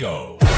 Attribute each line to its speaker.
Speaker 1: go.